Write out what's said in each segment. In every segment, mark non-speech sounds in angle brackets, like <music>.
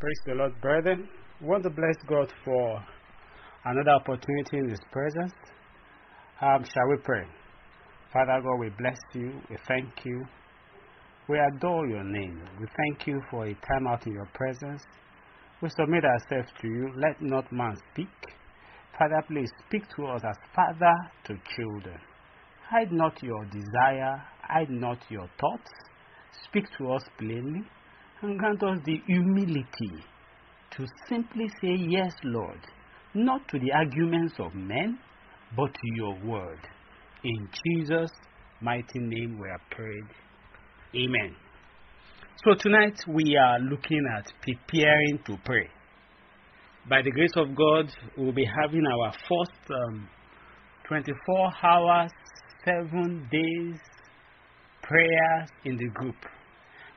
Praise the Lord, brethren. We want to bless God for another opportunity in His presence. Um, shall we pray? Father God, we bless you. We thank you. We adore your name. We thank you for a time out in your presence. We submit ourselves to you. Let not man speak. Father, please speak to us as father to children. Hide not your desire, hide not your thoughts. Speak to us plainly and grant us the humility to simply say, Yes, Lord, not to the arguments of men, but to your word. In Jesus' mighty name we are prayed. Amen. So tonight we are looking at preparing to pray. By the grace of God, we'll be having our first um, 24 hours, 7 days prayers in the group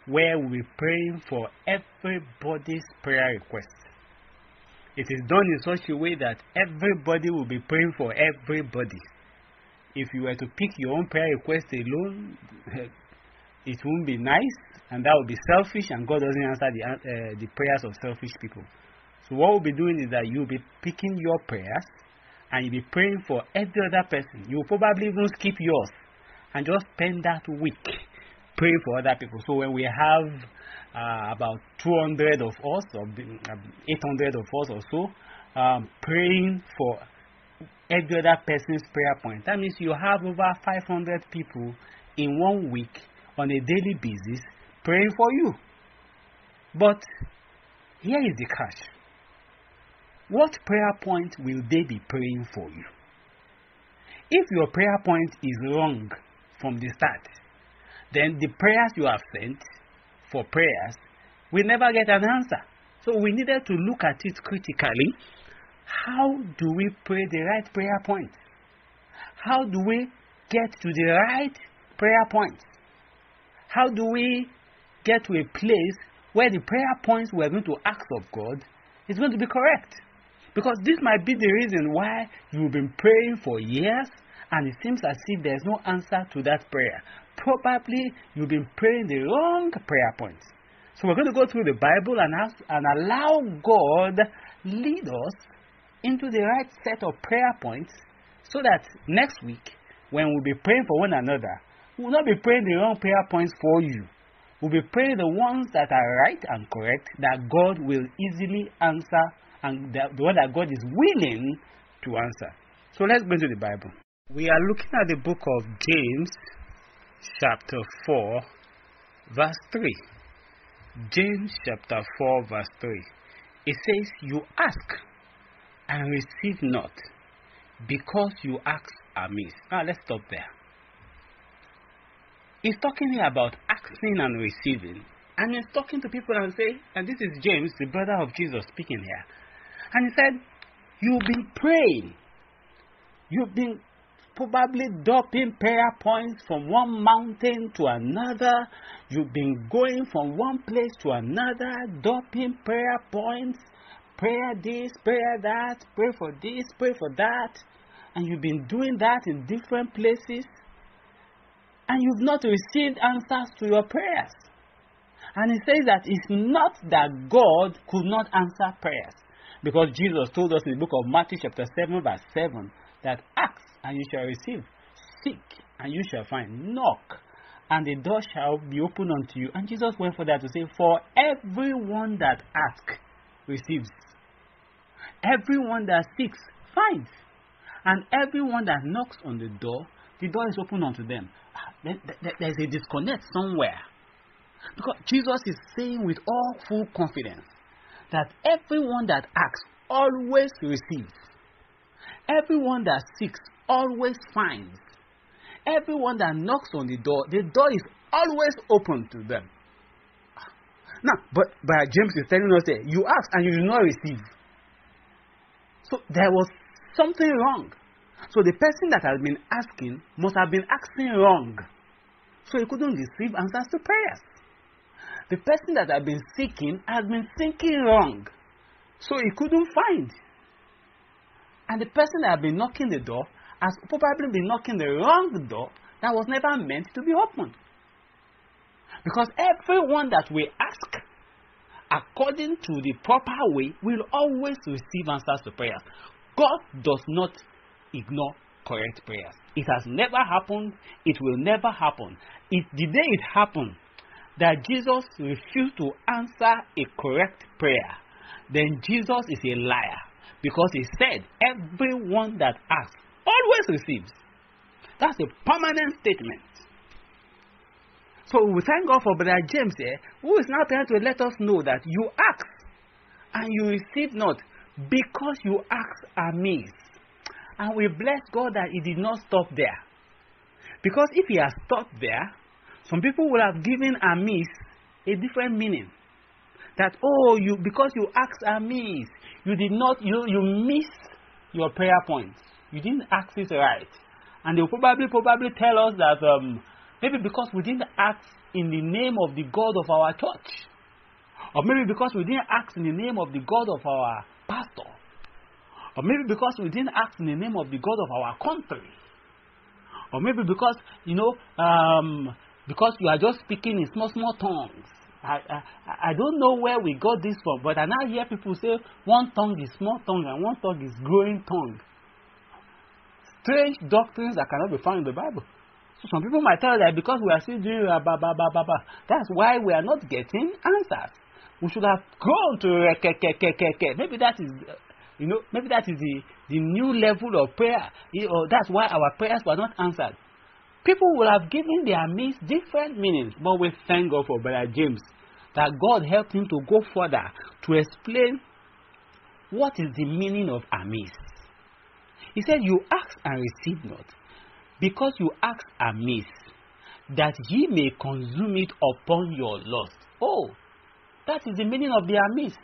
where we'll be praying for everybody's prayer request. It is done in such a way that everybody will be praying for everybody. If you were to pick your own prayer request alone, <laughs> it won't be nice, and that would be selfish, and God doesn't answer the, uh, the prayers of selfish people. So, what we'll be doing is that you'll be picking your prayers and you'll be praying for every other person. You'll probably even skip yours and just spend that week praying for other people. So, when we have uh, about 200 of us, or 800 of us or so, um, praying for every other person's prayer point, that means you have over 500 people in one week on a daily basis praying for you. But here is the catch. What prayer point will they be praying for you? If your prayer point is wrong from the start, then the prayers you have sent for prayers will never get an answer. So we needed to look at it critically. How do we pray the right prayer point? How do we get to the right prayer point? How do we get to a place where the prayer points we're going to ask of God is going to be correct? Because this might be the reason why you've been praying for years and it seems as if there's no answer to that prayer. Probably you've been praying the wrong prayer points. So we're going to go through the Bible and ask and allow God lead us into the right set of prayer points so that next week when we'll be praying for one another, we'll not be praying the wrong prayer points for you. We'll be praying the ones that are right and correct that God will easily answer and the, the one that God is willing to answer. So let's go into the Bible. We are looking at the book of James, chapter 4, verse 3. James chapter 4, verse 3. It says, You ask and receive not, because you ask amiss. Now let's stop there. He's talking here about asking and receiving. And he's talking to people and say, and this is James, the brother of Jesus, speaking here. And he said, You've been praying. You've been probably dropping prayer points from one mountain to another. You've been going from one place to another, dropping prayer points. Prayer this, prayer that, pray for this, pray for that. And you've been doing that in different places. And you've not received answers to your prayers. And he says that it's not that God could not answer prayers. Because Jesus told us in the book of Matthew, chapter 7, verse 7, that ask and you shall receive, seek and you shall find, knock and the door shall be opened unto you. And Jesus went for that to say, For everyone that asks receives, everyone that seeks finds, and everyone that knocks on the door, the door is open unto them. Ah, There's a disconnect somewhere. Because Jesus is saying with all full confidence that everyone that asks always receives. Everyone that seeks always finds. Everyone that knocks on the door, the door is always open to them. Now, but, but James is telling us that you ask and you do not receive. So there was something wrong. So the person that has been asking must have been asking wrong. So he couldn't receive answers to prayers. The person that had been seeking had been thinking wrong. So he couldn't find. And the person that had been knocking the door has probably been knocking the wrong door that was never meant to be opened. Because everyone that we ask according to the proper way, will always receive answers to prayers. God does not ignore correct prayers. It has never happened, it will never happen. It, the day it happened that Jesus refused to answer a correct prayer, then Jesus is a liar because he said, Everyone that asks always receives. That's a permanent statement. So we thank God for Brother James here, who is now trying to let us know that you ask and you receive not because you ask amiss. And we bless God that He did not stop there. Because if He had stopped there, some people would have given amiss a different meaning. That, oh, you because you asked amiss, you did not, you, you missed your prayer points. You didn't ask it right. And they'll probably, probably tell us that um, maybe because we didn't ask in the name of the God of our church. Or maybe because we didn't ask in the name of the God of our pastor. Or maybe because we didn't ask in the name of the God of our country. Or maybe because, you know, um, because you are just speaking in small, small tongues. I, I, I don't know where we got this from, but I now hear people say one tongue is small tongue and one tongue is growing tongue. Strange doctrines that cannot be found in the Bible. So some people might tell that because we are still doing ba ba ba ba ba, that's why we are not getting answers. We should have gone to maybe that is, uh, you know, maybe that is the, the new level of prayer. Or that's why our prayers were not answered. People will have given their means different meanings, but we thank God for Brother James that God helped him to go further to explain what is the meaning of amiss. He said, You ask and receive not, because you ask amiss, that ye may consume it upon your lust. Oh, that is the meaning of the amiss.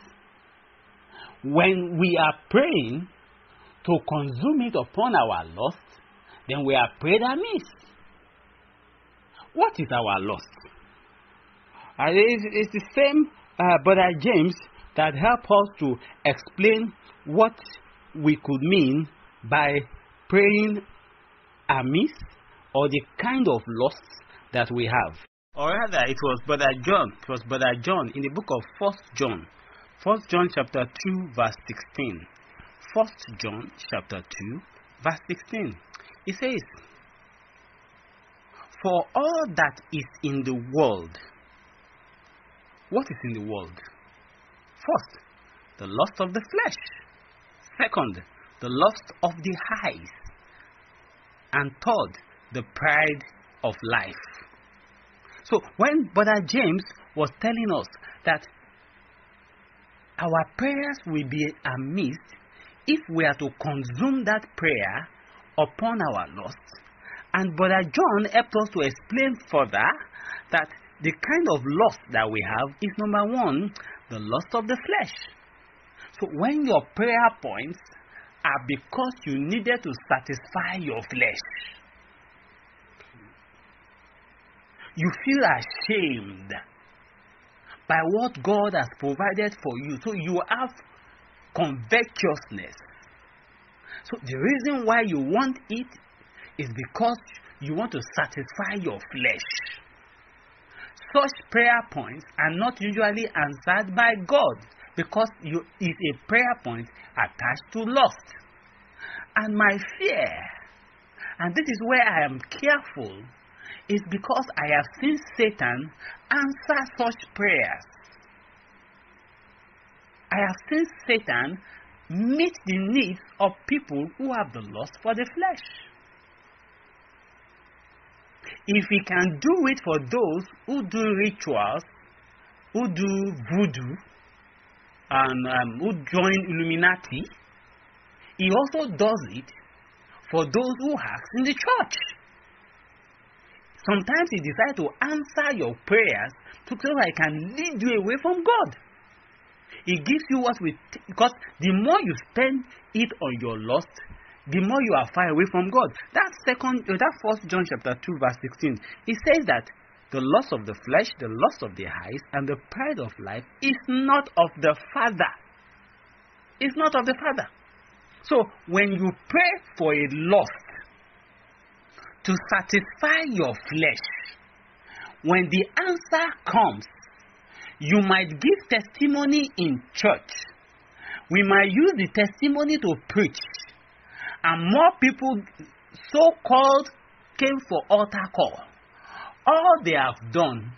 When we are praying to consume it upon our lust, then we are prayed amiss. What is our lust? Uh, it's, it's, the same uh, brother James that help us to explain what we could mean by praying amiss or the kind of lust that we have. Or rather, it was brother John. It was brother John in the book of First John, First John chapter two, verse sixteen. First John chapter two, verse sixteen. It says, "For all that is in the world, what is in the world? First, the lust of the flesh. Second, the lust of the eyes. And third, the pride of life. So when Brother James was telling us that our prayers will be amiss if we are to consume that prayer upon our lust, and Brother John helped us to explain further that the kind of lust that we have is number one, the lust of the flesh. So when your prayer points are because you needed to satisfy your flesh. You feel ashamed by what God has provided for you. So you have covetousness. So the reason why you want it is because you want to satisfy your flesh. Such prayer points are not usually answered by God because you is a prayer point attached to lust. And my fear, and this is where I am careful, is because I have seen Satan answer such prayers. I have seen Satan meet the needs of people who have the lust for the flesh. If he can do it for those who do rituals, who do voodoo, and um, who join Illuminati, he also does it for those who ask in the church. Sometimes he decides to answer your prayers to so I can lead you away from God. He gives you what we because the more you spend it on your lust, the more you are far away from God. That second, uh, that First John chapter two verse sixteen, it says that the lust of the flesh, the lust of the eyes, and the pride of life is not of the Father. It's not of the Father. So when you pray for a lust to satisfy your flesh, when the answer comes, You might give testimony in church. We might use the testimony to preach. And more people, so called, came for altar call. All they have done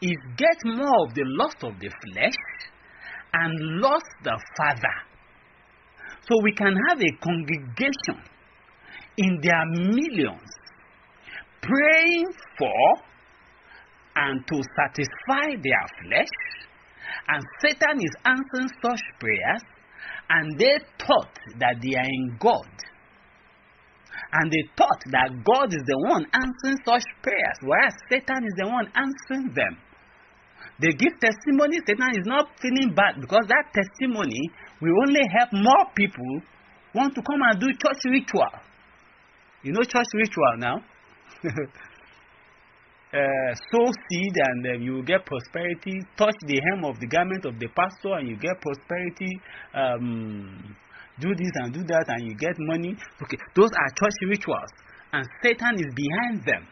is get more of the lust of the flesh and lost the Father. So we can have a congregation in their millions praying for and to satisfy their flesh, and Satan is answering such prayers, and they thought that they are in God. And they thought that God is the one answering such prayers, whereas Satan is the one answering them. They give testimony, Satan is not feeling bad because that testimony will only help more people want to come and do church ritual. You know church ritual now? <laughs> uh, sow seed and uh, you get prosperity. Touch the hem of the garment of the pastor and you get prosperity. Um, do this and do that and you get money. Okay, those are church rituals, and Satan is behind them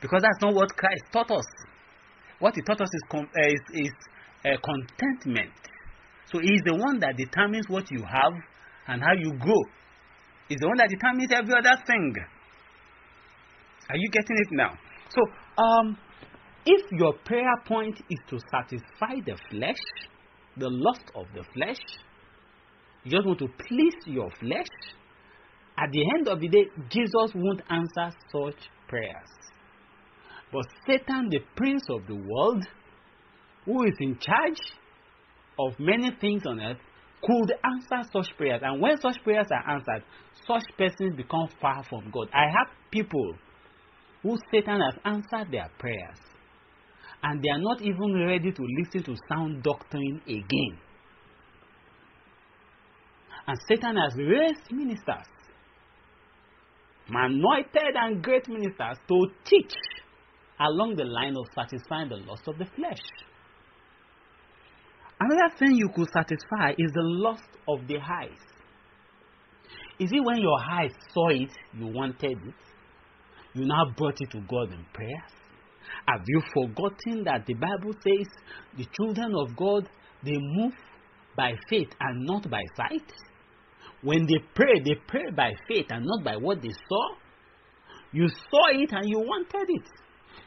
because that's not what Christ taught us. What he taught us is, com- uh, is, is uh, contentment. So he is the one that determines what you have and how you grow. He's the one that determines every other thing. Are you getting it now? So, um, if your prayer point is to satisfy the flesh, the lust of the flesh, you just want to please your flesh, at the end of the day, Jesus won't answer such prayers. But Satan, the prince of the world, who is in charge of many things on earth, could answer such prayers. And when such prayers are answered, such persons become far from God. I have people who Satan has answered their prayers, and they are not even ready to listen to sound doctrine again. And Satan has raised ministers, anointed and great ministers, to teach along the line of satisfying the lust of the flesh. Another thing you could satisfy is the lust of the eyes. Is it when your eyes saw it, you wanted it? You now brought it to God in prayers? Have you forgotten that the Bible says the children of God they move by faith and not by sight? When they pray, they pray by faith and not by what they saw. You saw it and you wanted it.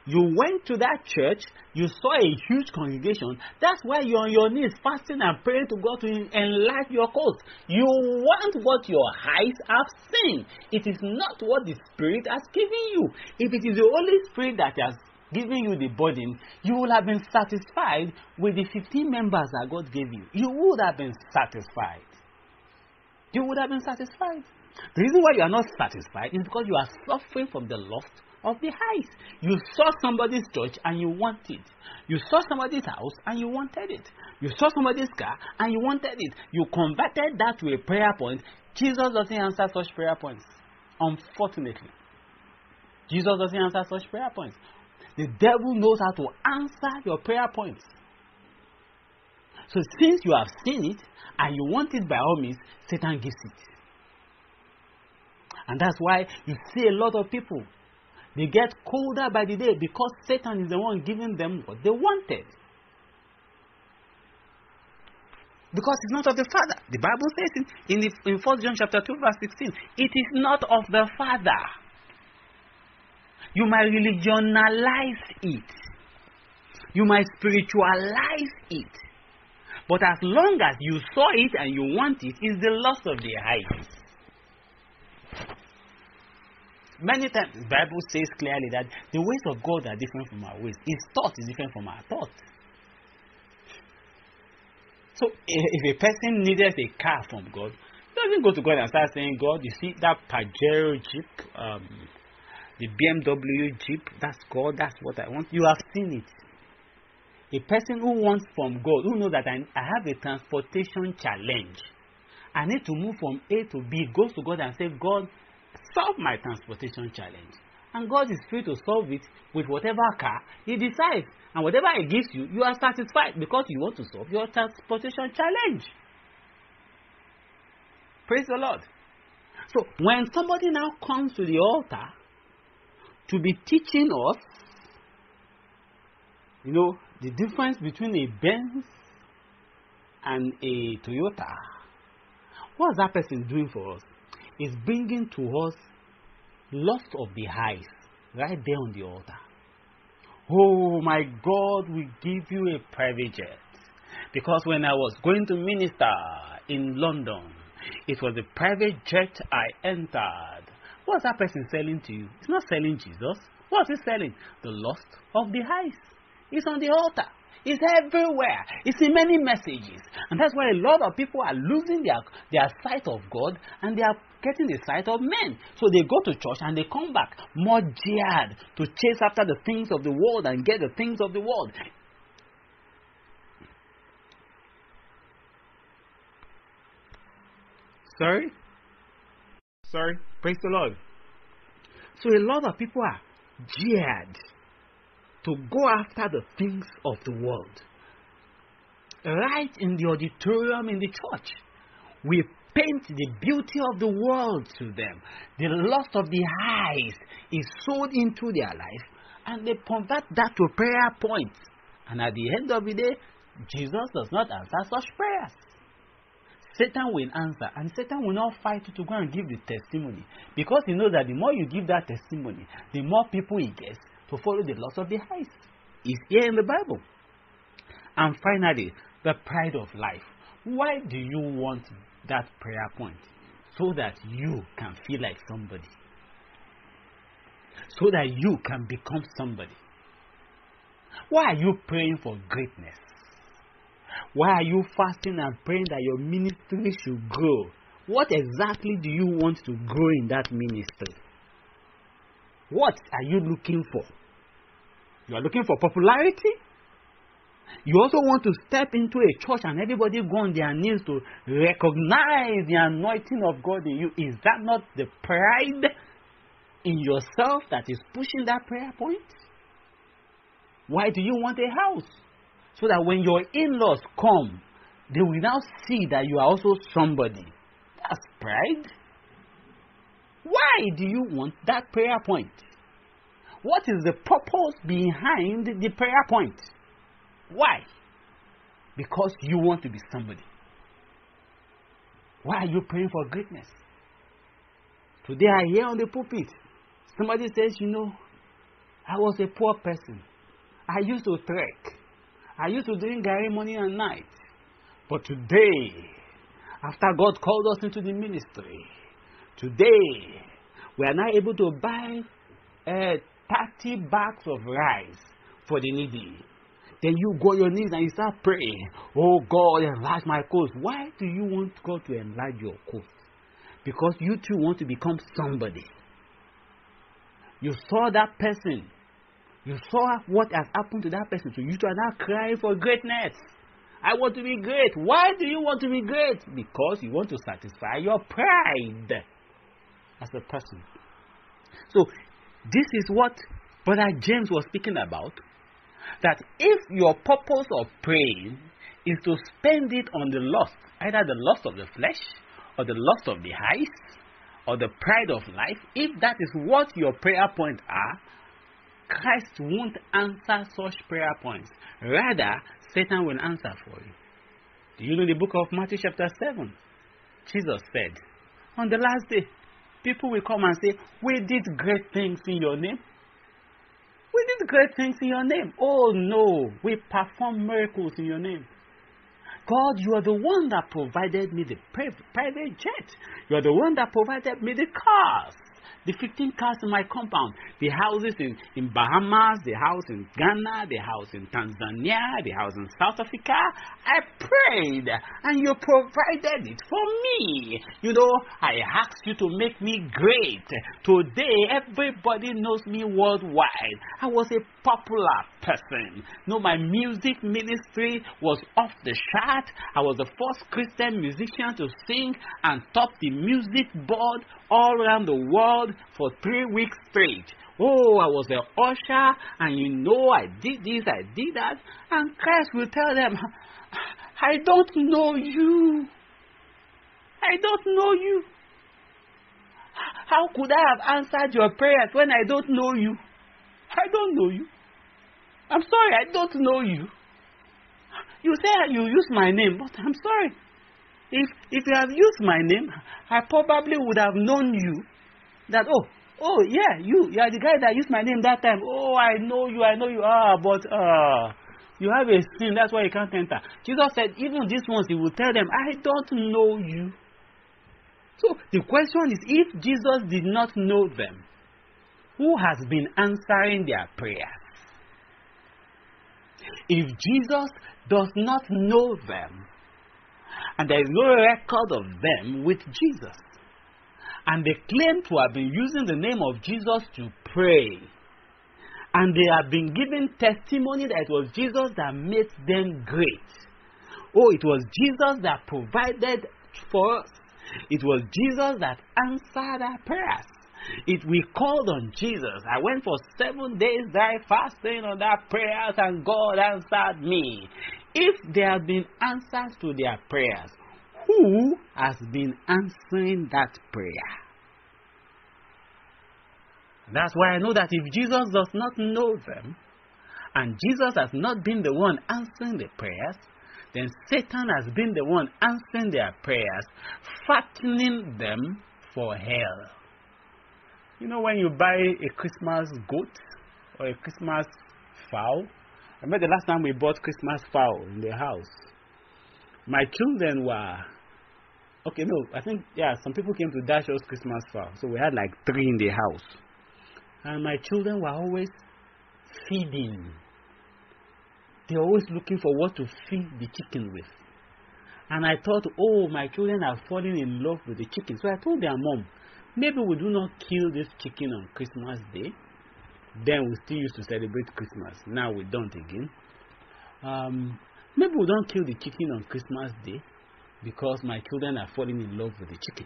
You went to that church, you saw a huge congregation. That's why you're on your knees fasting and praying to God to enlarge your cause. You want what your eyes have seen. It is not what the Spirit has given you. If it is the Holy Spirit that has given you the burden, you will have been satisfied with the 15 members that God gave you. You would have been satisfied. You would have been satisfied. The reason why you are not satisfied is because you are suffering from the lust of the eyes. You saw somebody's church and you wanted. It. You saw somebody's house and you wanted it. You saw somebody's car and you wanted it. You converted that to a prayer point. Jesus doesn't answer such prayer points. Unfortunately. Jesus doesn't answer such prayer points. The devil knows how to answer your prayer points. So since you have seen it and you want it by all means, Satan gives it. And that's why you see a lot of people they get colder by the day because Satan is the one giving them what they wanted. Because it's not of the Father. The Bible says in, in, the, in 1 John chapter 2, verse 16, it is not of the Father. You might religionalize it. You might spiritualize it. But as long as you saw it and you want it, it's the loss of the eyes. Many times the Bible says clearly that the ways of God are different from our ways. His thought is different from our thought. So if a person needed a car from God, doesn't go to God and start saying, God, you see that Pajero Jeep, um, the BMW Jeep, that's God, that's what I want. You have seen it. A person who wants from God, who knows that I, I have a transportation challenge, I need to move from A to B, goes to God and says, God, solve my transportation challenge. And God is free to solve it with whatever car He decides. And whatever He gives you, you are satisfied because you want to solve your transportation challenge. Praise the Lord. So, when somebody now comes to the altar to be teaching us, you know, the difference between a Benz and a Toyota. What is that person doing for us? Is bringing to us lust of the eyes right there on the altar. Oh my God, we give you a private jet. Because when I was going to minister in London, it was a private jet I entered. What's that person selling to you? It's not selling Jesus. What's he selling? The lust of the eyes. It's on the altar. It's everywhere. It's in many messages. And that's why a lot of people are losing their, their sight of God and they are getting the sight of men. So they go to church and they come back more geared to chase after the things of the world and get the things of the world. Sorry? Sorry? Praise the Lord. So a lot of people are geared to go after the things of the world. Right in the auditorium in the church, we paint the beauty of the world to them. The lust of the eyes is sold into their life, and they convert that to prayer points. And at the end of the day, Jesus does not answer such prayers. Satan will answer, and Satan will not fight to go and give the testimony because he knows that the more you give that testimony, the more people he gets to follow the laws of the eyes. It's here in the Bible. And finally, the pride of life. Why do you want that prayer point? So that you can feel like somebody. So that you can become somebody. Why are you praying for greatness? Why are you fasting and praying that your ministry should grow? What exactly do you want to grow in that ministry? What are you looking for? You are looking for popularity? You also want to step into a church and everybody go on their knees to recognize the anointing of God in you. Is that not the pride in yourself that is pushing that prayer point? Why do you want a house? So that when your in laws come, they will now see that you are also somebody. That's pride. Why do you want that prayer point? What is the purpose behind the prayer point? Why? Because you want to be somebody. Why are you praying for greatness? Today I hear on the pulpit, somebody says, You know, I was a poor person. I used to trek. I used to drink garri morning and night. But today, after God called us into the ministry, today we are now able to buy uh, 30 bags of rice for the needy. Then you go on your knees and you start praying, Oh God, enlarge my coast. Why do you want God to enlarge your coast? Because you too want to become somebody. You saw that person. You saw what has happened to that person. So you are now crying for greatness. I want to be great. Why do you want to be great? Because you want to satisfy your pride as a person. So this is what Brother James was speaking about. That if your purpose of praying is to spend it on the lust, either the lust of the flesh, or the lust of the eyes, or the pride of life, if that is what your prayer points are, Christ won't answer such prayer points. Rather, Satan will answer for you. Do you know the book of Matthew, chapter 7? Jesus said, On the last day, people will come and say, We did great things in your name. We did great things in your name. Oh no, we performed miracles in your name. God, you are the one that provided me the private jet. You are the one that provided me the cars the 15 cars in my compound, the houses in, in Bahamas, the house in Ghana, the house in Tanzania, the house in South Africa. I prayed and you provided it for me. You know, I asked you to make me great. Today, everybody knows me worldwide. I was a popular person. No, my music ministry was off the chart. I was the first Christian musician to sing and top the music board all around the world for three weeks straight. Oh, I was the usher, and you know I did this, I did that. And Christ will tell them, I don't know you. I don't know you. How could I have answered your prayers when I don't know you? I don't know you. I'm sorry, I don't know you. You say you use my name, but I'm sorry. If if you have used my name, I probably would have known you. That oh oh yeah you you are the guy that used my name that time. Oh I know you I know you ah but uh you have a sin that's why you can't enter. Jesus said even these ones he will tell them I don't know you. So the question is if Jesus did not know them, who has been answering their prayers? If Jesus does not know them, and there is no record of them with Jesus, and they claim to have been using the name of Jesus to pray, and they have been giving testimony that it was Jesus that made them great. Oh, it was Jesus that provided for us. It was Jesus that answered our prayers. It we called on Jesus. I went for seven days dry fasting on that prayers and God answered me. If there have been answers to their prayers, who has been answering that prayer? That's why I know that if Jesus does not know them, and Jesus has not been the one answering the prayers, then Satan has been the one answering their prayers, fattening them for hell. You know, when you buy a Christmas goat or a Christmas fowl, I remember the last time we bought Christmas fowl in the house. My children were okay. No, I think yeah. Some people came to dash us Christmas fowl, so we had like three in the house, and my children were always feeding. They're always looking for what to feed the chicken with. And I thought, oh, my children are falling in love with the chicken. So I told their mom, Maybe we do not kill this chicken on Christmas Day. Then we still used to celebrate Christmas. Now we don't again. Um, maybe we don't kill the chicken on Christmas Day because my children are falling in love with the chicken.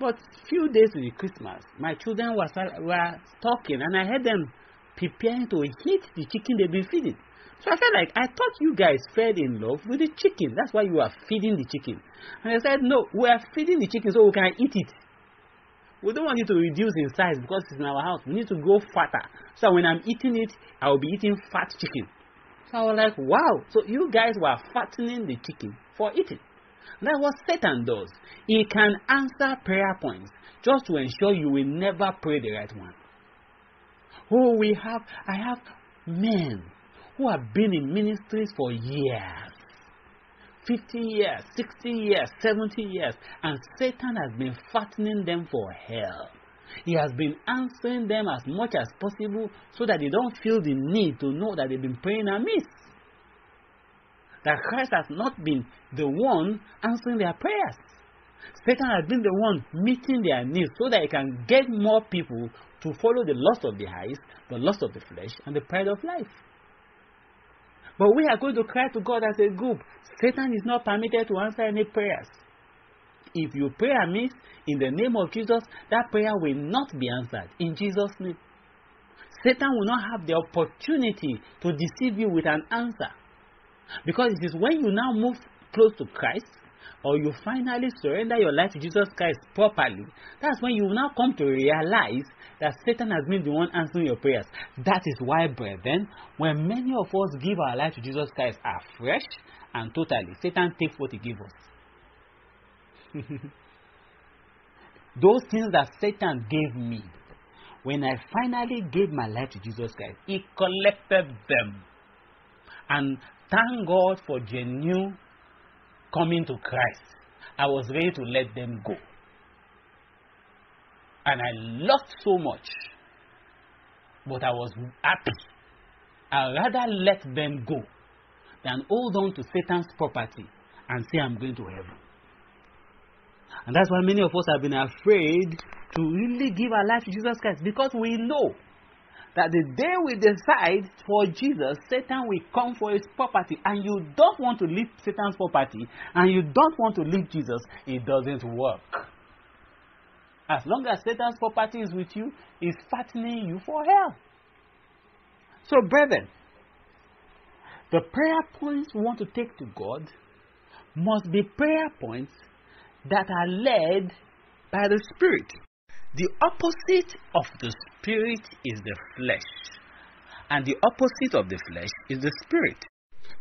But few days to the Christmas, my children were, were talking and I heard them preparing to eat the chicken they've been feeding. So I felt like I thought you guys fell in love with the chicken. That's why you are feeding the chicken. And I said, No, we are feeding the chicken so we can eat it. We don't want it to reduce in size because it's in our house. We need to grow fatter. So when I'm eating it, I will be eating fat chicken. So I was like, wow. So you guys were fattening the chicken for eating. That's what Satan does. He can answer prayer points just to ensure you will never pray the right one. Oh, we have, I have men who have been in ministries for years. 50 years, 60 years, 70 years, and Satan has been fattening them for hell. He has been answering them as much as possible so that they don't feel the need to know that they've been praying amiss. That Christ has not been the one answering their prayers. Satan has been the one meeting their needs so that he can get more people to follow the lust of the eyes, the lust of the flesh, and the pride of life. But we are going to cry to God as a group. Satan is not permitted to answer any prayers. If you pray amiss in the name of Jesus, that prayer will not be answered in Jesus' name. Satan will not have the opportunity to deceive you with an answer. Because it is when you now move close to Christ or you finally surrender your life to Jesus Christ properly, that's when you will now come to realize that Satan has been the one answering your prayers. That is why, brethren, when many of us give our life to Jesus Christ afresh and totally, Satan takes what he gives us. <laughs> Those things that Satan gave me, when I finally gave my life to Jesus Christ, he collected them. And thank God for genuine coming to Christ, I was ready to let them go. And I lost so much, but I was happy. I'd rather let them go than hold on to Satan's property and say, I'm going to heaven. And that's why many of us have been afraid to really give our life to Jesus Christ because we know that the day we decide for Jesus, Satan will come for his property, and you don't want to leave Satan's property, and you don't want to leave Jesus, it doesn't work. As long as Satan's property is with you, he's fattening you for hell. So, brethren, the prayer points we want to take to God must be prayer points that are led by the Spirit. The opposite of the spirit is the flesh, and the opposite of the flesh is the spirit.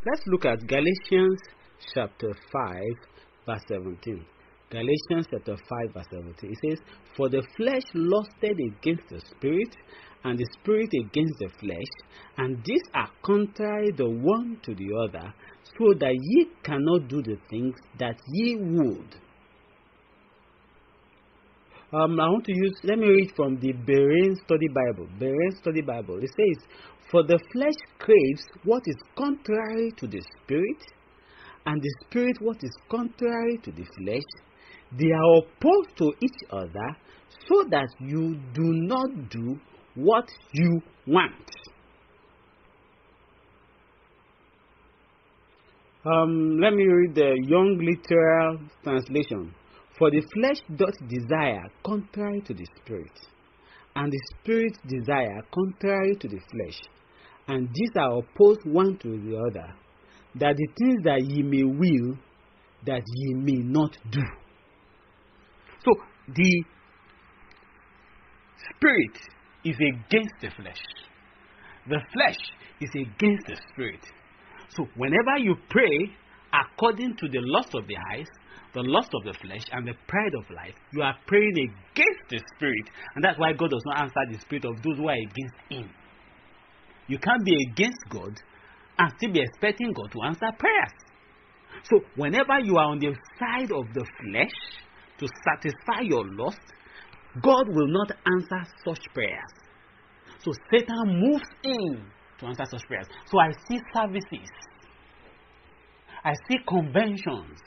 Let's look at Galatians chapter 5, verse 17. Galatians chapter 5, verse 17. It says, For the flesh lusted against the spirit, and the spirit against the flesh, and these are contrary the one to the other, so that ye cannot do the things that ye would. Um, I want to use, let me read from the Berean Study Bible. Berean Study Bible. It says, For the flesh craves what is contrary to the spirit, and the spirit what is contrary to the flesh. They are opposed to each other, so that you do not do what you want. Um, let me read the Young Literal Translation. For the flesh doth desire contrary to the spirit, and the spirit desire contrary to the flesh, and these are opposed one to the other, that the things that ye may will, that ye may not do. So, the spirit is against the flesh, the flesh is against the spirit. So, whenever you pray according to the lust of the eyes, the lust of the flesh, and the pride of life, you are praying against the spirit, and that's why God does not answer the spirit of those who are against Him. You can't be against God and still be expecting God to answer prayers. So, whenever you are on the side of the flesh to satisfy your lust, God will not answer such prayers. So, Satan moves in to answer such prayers. So, I see services, I see conventions,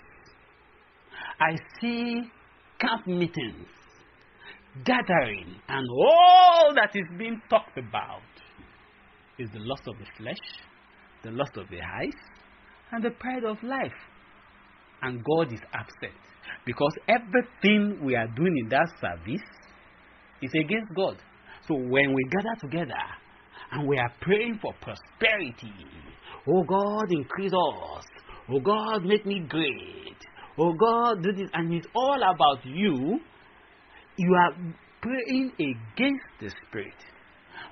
I see camp meetings, gathering, and all that is being talked about is the lust of the flesh, the lust of the eyes, and the pride of life. And God is upset because everything we are doing in that service is against God. So when we gather together and we are praying for prosperity, oh God, increase us, oh God, make me great, oh God, do this, and it's all about you, you are praying against the Spirit.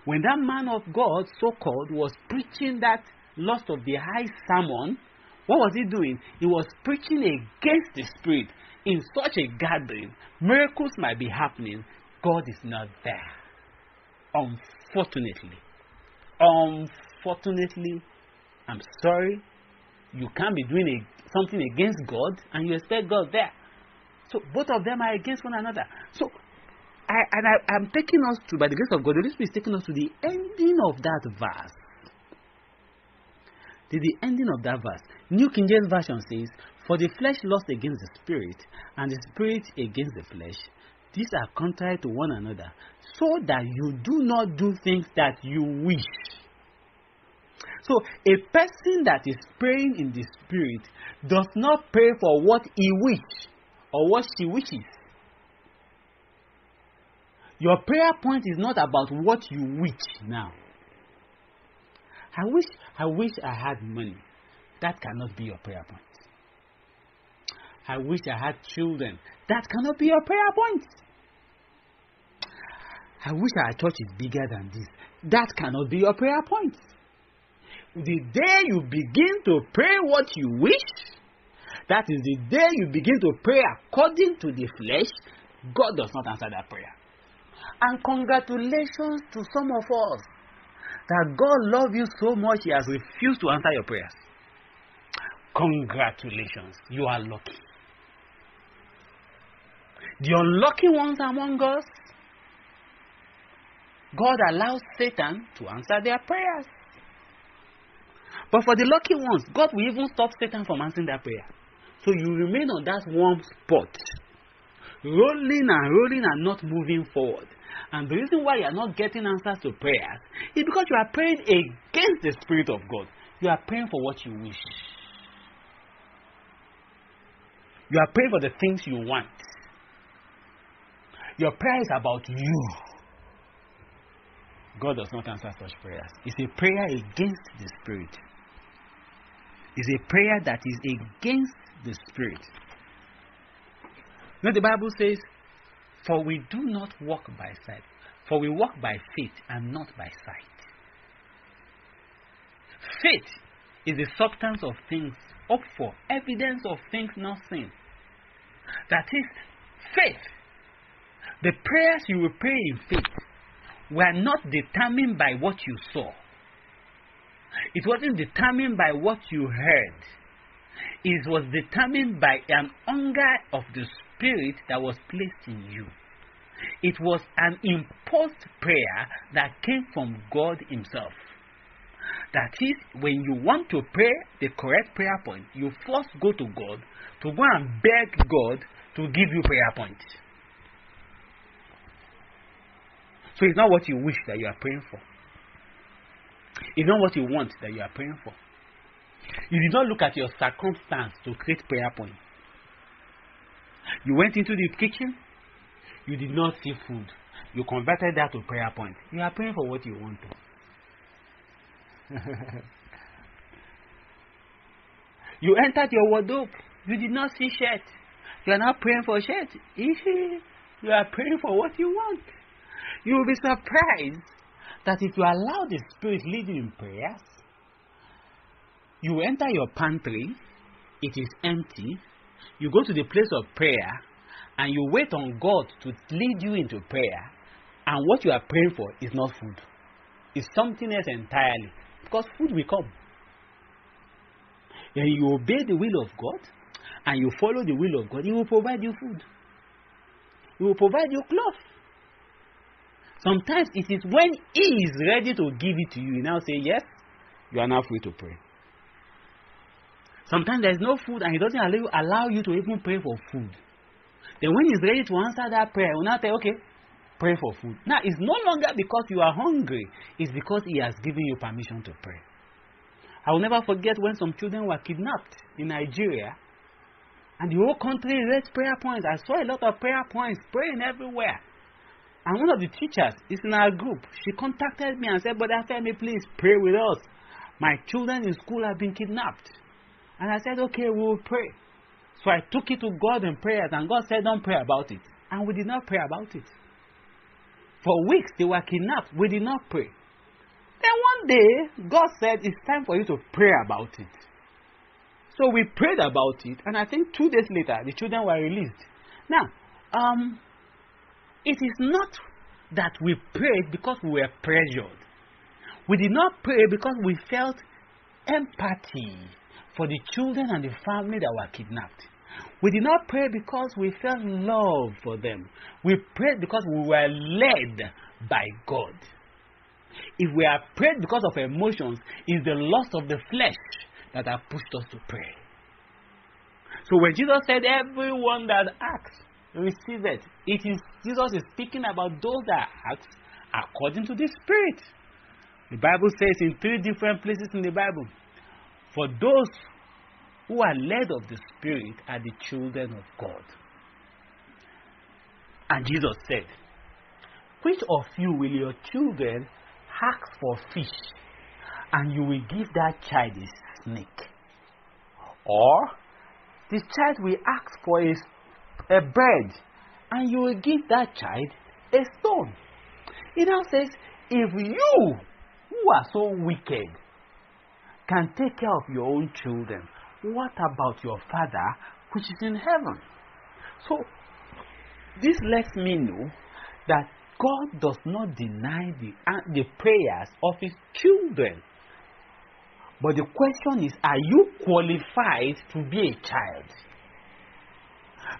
When that man of God, so called, was preaching that lust of the high sermon, what was he doing? He was preaching against the Spirit. In such a gathering, miracles might be happening. God is not there. Unfortunately. Unfortunately, I'm sorry, you can't be doing a, something against God and you expect God there. So both of them are against one another. So I, and I, am taking us to, by the grace of God, the Holy Spirit is taking us to the ending of that verse. To the ending of that verse. New King James Version says, For the flesh lusts against the spirit, and the spirit against the flesh. These are contrary to one another, so that you do not do things that you wish. So, a person that is praying in the spirit does not pray for what he wishes or what she wishes. Your prayer point is not about what you wish now. I wish I wish I had money. That cannot be your prayer point. I wish I had children. That cannot be your prayer point. I wish our church is bigger than this. That cannot be your prayer point. The day you begin to pray what you wish, that is the day you begin to pray according to the flesh, God does not answer that prayer. And congratulations to some of us that God loves you so much, He has refused to answer your prayers. Congratulations, you are lucky. The unlucky ones among us, God allows Satan to answer their prayers. But for the lucky ones, God will even stop Satan from answering their prayer. So you remain on that warm spot, rolling and rolling and not moving forward. And the reason why you are not getting answers to prayers is because you are praying against the Spirit of God. You are praying for what you wish. You are praying for the things you want. Your prayer is about you. God does not answer such prayers. It's a prayer against the Spirit. It's a prayer that is against the Spirit. Now the Bible says, For we do not walk by sight, for we walk by faith and not by sight. Faith is the substance of things hoped for, evidence of things not seen. That is faith. The prayers you will pray in faith were not determined by what you saw. It wasn't determined by what you heard. It was determined by an hunger of the Spirit that was placed in you. It was an imposed prayer that came from God Himself. That is, when you want to pray the correct prayer point, you first go to God to go and beg God to give you prayer points. So it's not what you wish that you are praying for. It's not what you want that you are praying for. You did not look at your circumstance to create prayer points. You went into the kitchen, you did not see food. You converted that to prayer point. You are praying for what you want <laughs> you entered your wardrobe. You did not see shirt. You are not praying for shirt. <laughs> You are praying for what you want. You will be surprised that if you allow the Spirit lead you in prayers, you enter your pantry, it is empty. You go to the place of prayer, and you wait on God to lead you into prayer, and what you are praying for is not food, it's something else entirely. Because food will come. When you obey the will of God and you follow the will of God, He will provide you food, He will provide you clothes. Sometimes it is when He is ready to give it to you, you now say, Yes, you are now free to pray. Sometimes there is no food and He doesn't allow you, allow you to even pray for food. Then when He's ready to answer that prayer, He will now say, Okay, pray for food. Now, it's no longer because you are hungry, it's because He has given you permission to pray. I will never forget when some children were kidnapped in Nigeria and the whole country raised prayer points. I saw a lot of prayer points praying everywhere. And one of the teachers is in our group. She contacted me and said, Brother Femi, please pray with us. My children in school have been kidnapped. And I said, Okay, we will pray. So I took it to God in prayers, and God said, Don't pray about it. And we did not pray about it. For weeks they were kidnapped. We did not pray. Then one day, God said, It's time for you to pray about it. So we prayed about it, and I think two days later, the children were released. Now, um, it is not that we prayed because we were pressured. We did not pray because we felt empathy for the children and the family that were kidnapped. We did not pray because we felt love for them. We prayed because we were led by God. If we are prayed because of emotions, it's the lust of the flesh that have pushed us to pray. So when Jesus said, Everyone that asks, receive it, it is Jesus is speaking about those that ask according to the Spirit. The Bible says in three different places in the Bible, for those who are led of the Spirit are the children of God. And Jesus said, Which of you will your children ask for fish, and you will give that child a snake? Or the child will ask for a, a bread, and you will give that child a stone. It now says, If you, who are so wicked, can take care of your own children, what about your Father which is in heaven? So, this lets me know that God does not deny the, uh, the prayers of His children. But the question is are you qualified to be a child?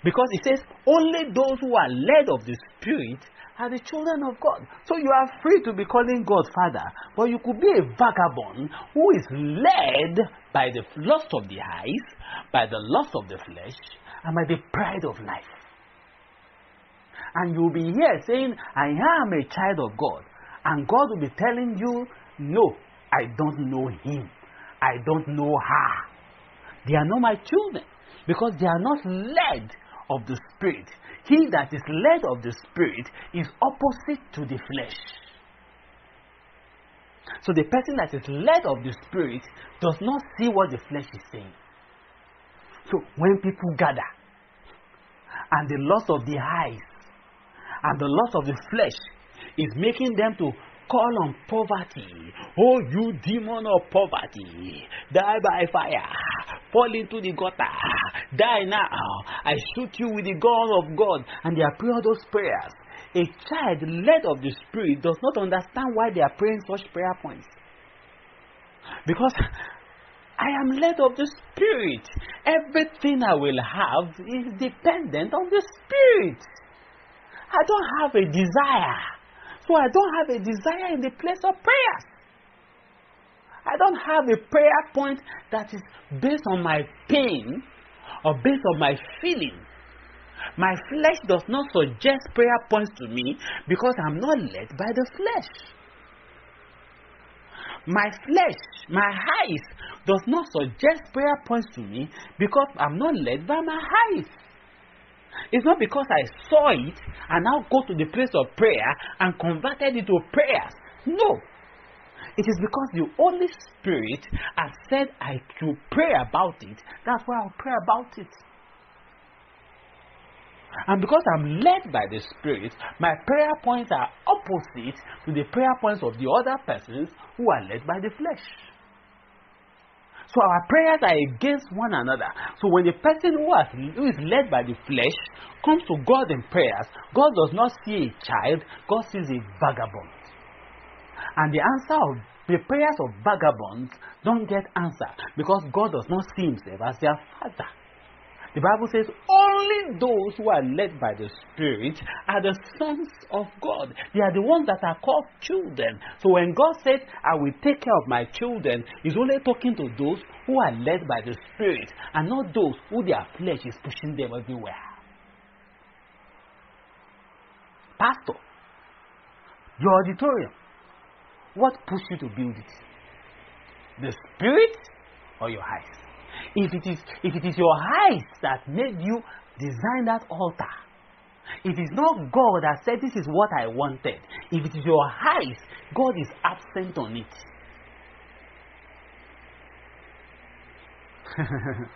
Because it says only those who are led of the Spirit are the children of God. So you are free to be calling God Father, but you could be a vagabond who is led by the lust of the eyes, by the lust of the flesh, and by the pride of life. And you'll be here saying, I am a child of God. And God will be telling you, No, I don't know him. I don't know her. They are not my children because they are not led of the Spirit. He that is led of the Spirit is opposite to the flesh. So the person that is led of the Spirit does not see what the flesh is saying. So when people gather and the loss of the eyes and the loss of the flesh is making them to call on poverty. Oh, you demon of poverty, die by fire, fall into the gutter, die now. I shoot you with the gun of God. And they are praying those prayers. A child led of the Spirit does not understand why they are praying such prayer points. Because I am led of the Spirit. Everything I will have is dependent on the Spirit. I don't have a desire. So I don't have a desire in the place of prayers. I don't have a prayer point that is based on my pain or based on my feeling. My flesh does not suggest prayer points to me because I'm not led by the flesh. My flesh, my eyes, does not suggest prayer points to me because I'm not led by my eyes. It's not because I saw it and now go to the place of prayer and converted it to prayers. No. It is because the Holy Spirit has said I should pray about it. That's why I'll pray about it. And because I'm led by the Spirit, my prayer points are opposite to the prayer points of the other persons who are led by the flesh. So our prayers are against one another. So when the person who, has, who is led by the flesh comes to God in prayers, God does not see a child, God sees a vagabond. And the answer of the prayers of vagabonds don't get answered because God does not see himself as their father. The Bible says only those who are led by the Spirit are the sons of God. They are the ones that are called children. So when God says, I will take care of my children, He's only talking to those who are led by the Spirit and not those who their flesh is pushing them everywhere. Pastor, your auditorium, what pushed you to build it? The Spirit or your eyes? If it is if it is your eyes that made you design that altar it is not God that said this is what I wanted. If it is your eyes, God is absent on it. <laughs>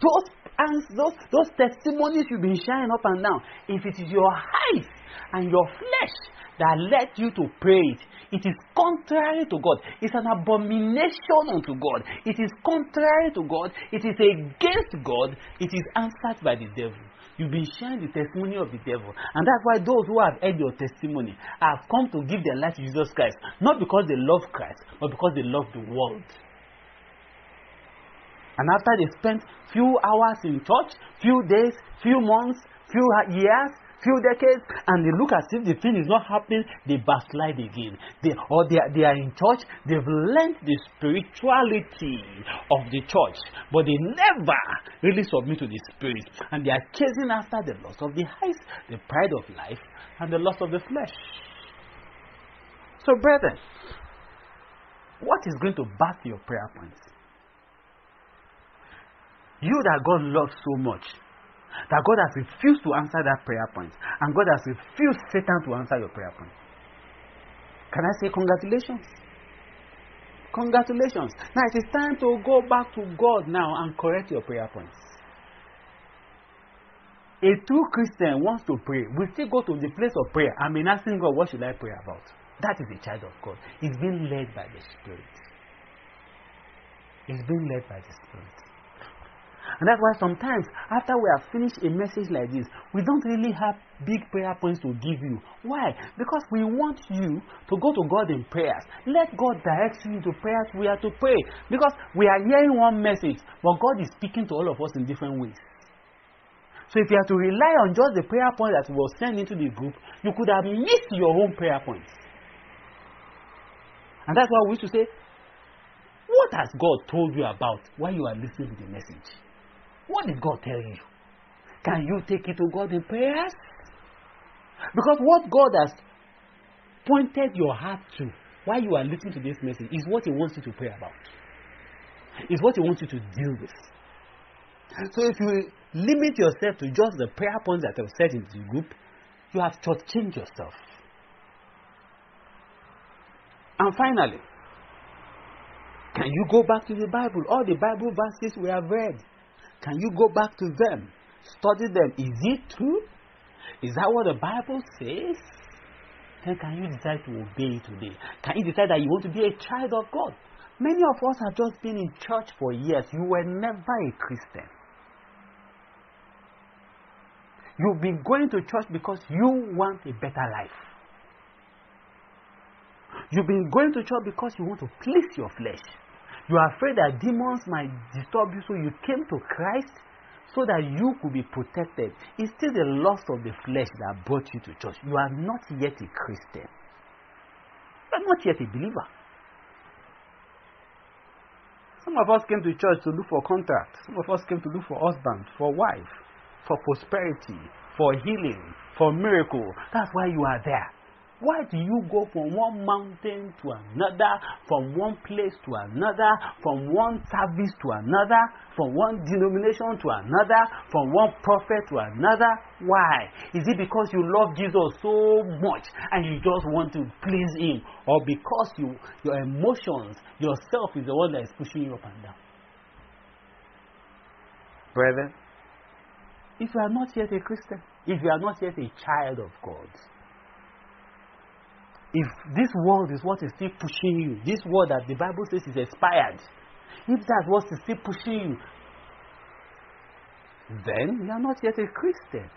those, those, those testimonies you've been sharing up and down, if it is your eyes and your flesh that led you to pray it, it is contrary to God. It's an abomination unto God. It is contrary to God. It is against God. It is answered by the devil. You've been sharing the testimony of the devil. And that's why those who have heard your testimony have come to give their life to Jesus Christ. Not because they love Christ, but because they love the world. And after they spent few hours in church, few days, few months, few years, few decades and they look as if the thing is not happening, they backslide again. They, or they are, they are in church, they've learned the spirituality of the church, but they never really submit to the spirit. And they are chasing after the lust of the eyes, the pride of life, and the lust of the flesh. So, brethren, what is going to back your prayer points? You that God loves so much, that God has refused to answer that prayer point, and God has refused Satan to answer your prayer point. Can I say congratulations? Congratulations. Now it is time to go back to God now and correct your prayer points. A true Christian wants to pray. We still go to the place of prayer. I mean, asking God, what should I pray about? That is a child of God. He's being led by the Spirit. He's being led by the Spirit. And that's why sometimes, after we have finished a message like this, we don't really have big prayer points to give you. Why? Because we want you to go to God in prayers. Let God direct you into prayers we are to pray. Because we are hearing one message, but God is speaking to all of us in different ways. So if you have to rely on just the prayer point that was sent into the group, you could have missed your own prayer points. And that's why we used to say, What has God told you about while you are listening to the message? What did God tell you? Can you take it to God in prayers? Because what God has pointed your heart to while you are listening to this message is what He wants you to pray about. Is what He wants you to deal with. So if you limit yourself to just the prayer points that I've said in the group, you have changed yourself. And finally, can you go back to the Bible? All the Bible verses we have read. Can you go back to them? Study them. Is it true? Is that what the Bible says? then can you decide to obey today? Can you decide that you want to be a child of God? Many of us have just been in church for years. You were never a Christian. You've been going to church because you want a better life. You've been going to church because you want to please your flesh. You are afraid that demons might disturb you, so you came to Christ so that you could be protected. It's still the lust of the flesh that brought you to church. You are not yet a Christian. You are not yet a believer. Some of us came to church to look for contract. Some of us came to look for husband, for wife, for prosperity, for healing, for miracle. That's why you are there. Why do you go from one mountain to another, from one place to another, from one service to another, from one denomination to another, from one prophet to another? Why? Is it because you love Jesus so much and you just want to please Him, or because you, your emotions, yourself is the one that is pushing you up and down? Brethren, if you are not yet a Christian, if you are not yet a child of God, if this world is what is still pushing you, this world that the Bible says is expired, if that's what is still pushing you, then you are not yet a Christian.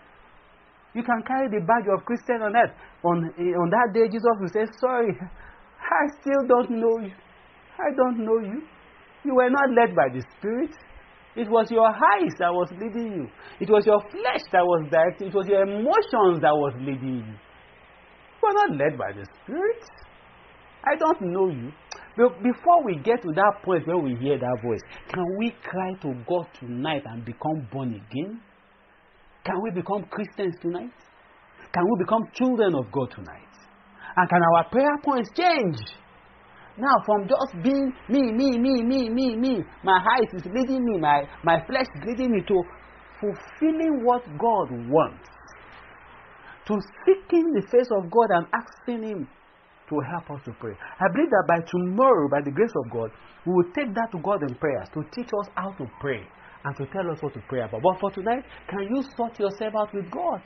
You can carry the badge of Christian on earth. On, on that day, Jesus will say, Sorry, I still don't know you. I don't know you. You were not led by the Spirit. It was your eyes that was leading you. It was your flesh that was directing. It was your emotions that was leading you. You are not led by the Spirit. I don't know you. But before we get to that point where we hear that voice, can we cry to God tonight and become born again? Can we become Christians tonight? Can we become children of God tonight? And can our prayer points change? Now, from just being me, me, me, me, me, me, my heart is leading me, my, my flesh is leading me to fulfilling what God wants to seeking the face of God and asking Him to help us to pray. I believe that by tomorrow, by the grace of God, we will take that to God in prayers to teach us how to pray and to tell us what to pray about. But for tonight, can you sort yourself out with God?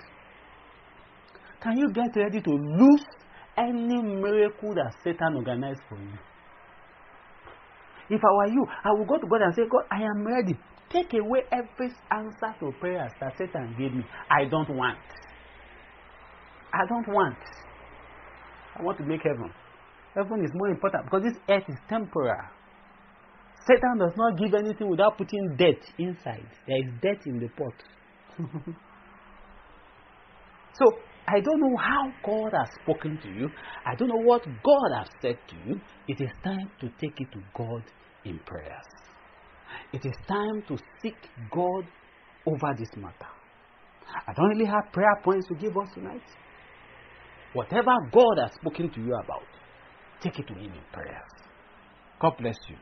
Can you get ready to lose any miracle that Satan organized for you? If I were you, I would go to God and say, God, I am ready. Take away every answer to prayers that Satan gave me. I don't want. I don't want. I want to make heaven. Heaven is more important because this earth is temporal. Satan does not give anything without putting death inside. There is death in the pot. <laughs> so, I don't know how God has spoken to you. I don't know what God has said to you. It is time to take it to God in prayers. It is time to seek God over this matter. I don't really have prayer points to give us tonight. Whatever God has spoken to you about, take it to Him in prayers. God bless you.